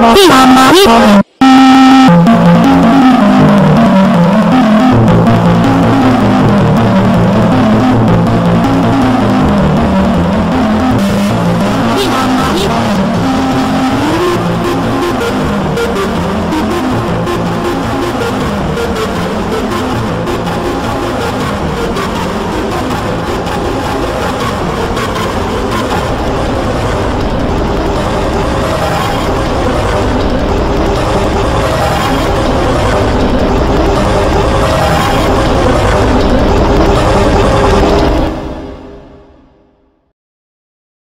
Mama, mama, mama.